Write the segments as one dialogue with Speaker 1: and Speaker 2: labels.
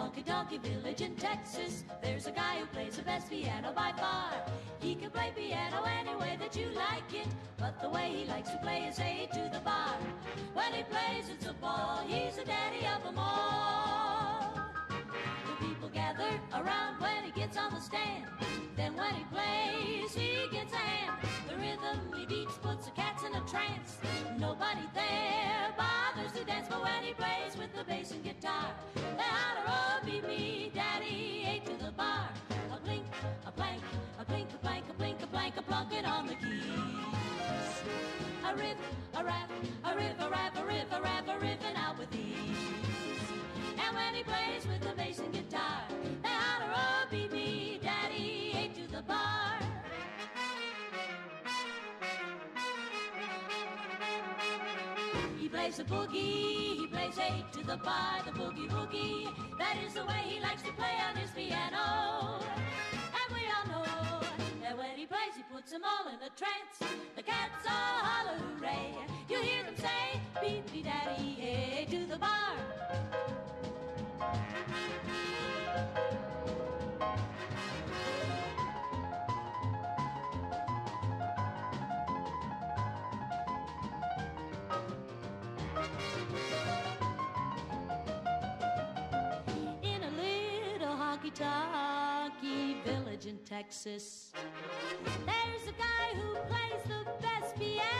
Speaker 1: honky tonky village in Texas, there's a guy who plays the best piano by far. He can play piano any way that you like it, but the way he likes to play is A to the bar. When he plays, it's a ball, he's the daddy of them all. The people gather around when he gets on the stand. Then when he plays, he gets a hand. The rhythm he beats puts the cats in a trance. Nobody there to dance, but when he plays with the bass and guitar, they holler, oh, beat me, daddy, A to the bar. A blink, a blank, a blink, a blank, a blink, a blank, a plunking on the keys. A riff, a rap, a riff, a rap, a riff, a rap, a riffing out plays the boogie, he plays eight to the bar, the boogie woogie. That is the way he likes to play on his piano. And we all know that when he plays, he puts them all in a trance. The cats all tonky village in Texas. There's a guy who plays the best piano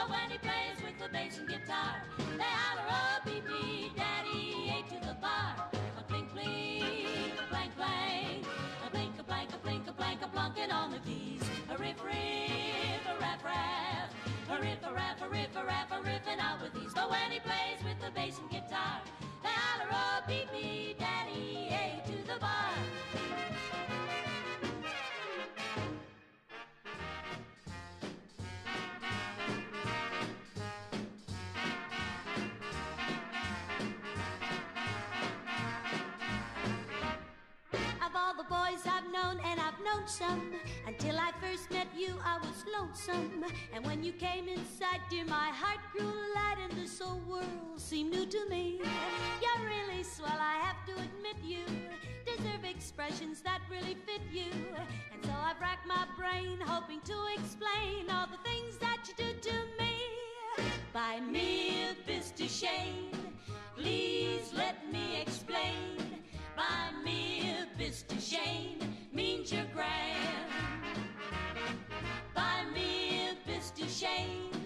Speaker 1: But when he plays with the bass and guitar, they holler, oh, beat me, daddy, A to the bar. A clink, clink, a blank, blank, a blink, a blank, a blink, a blank, a blunking on the keys. A riff, riff, a rap, rap, a riff, a rap, a riff, a rap, a riffing out with these. But when he plays with the bass and guitar, they holler, oh, beat me, daddy, A to the bar. And I've known some, until I first met you, I was lonesome. And when you came inside, dear, my heart grew light, and this whole world seemed new to me. You're really swell, I have to admit you deserve expressions that really fit you. And so I've racked my brain, hoping to explain all the things that you do to me. Bei mir bist du schön, please let me explain. Bei mir bist du schön, you're grand. Buy me a Shane,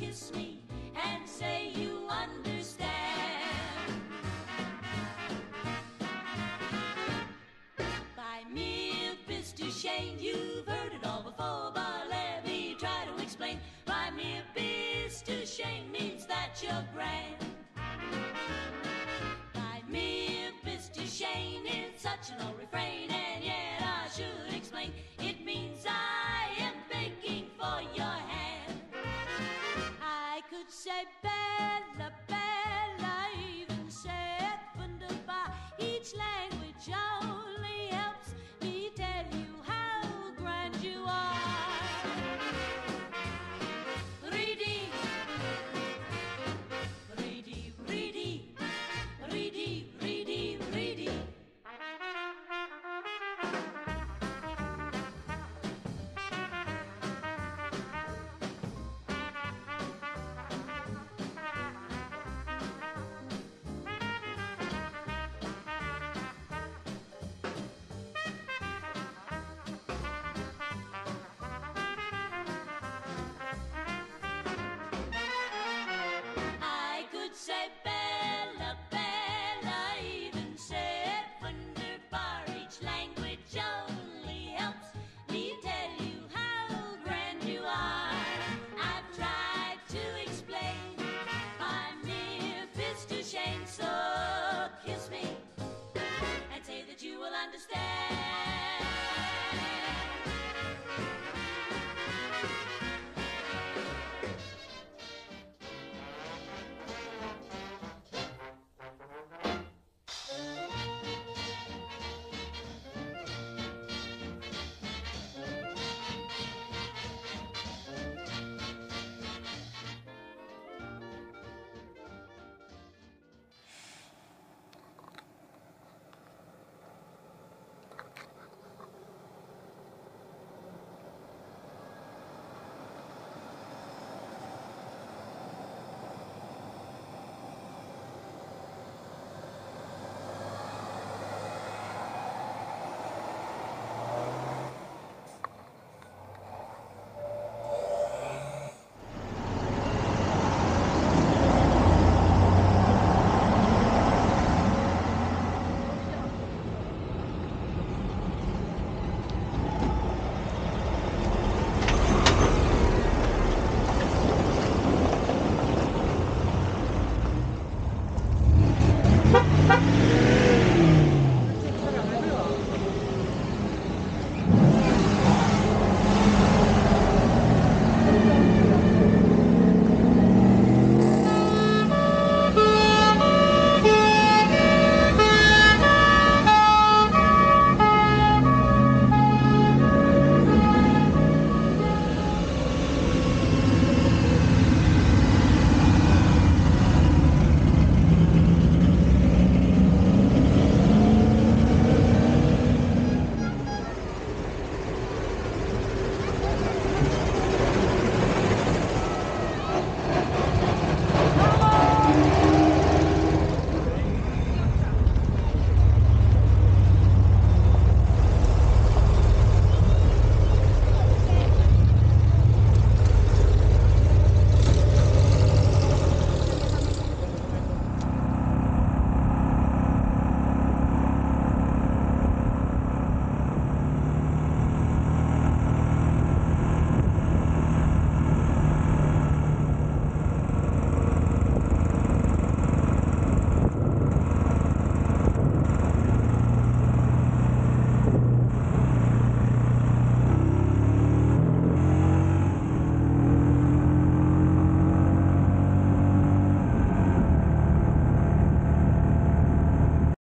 Speaker 1: kiss me and say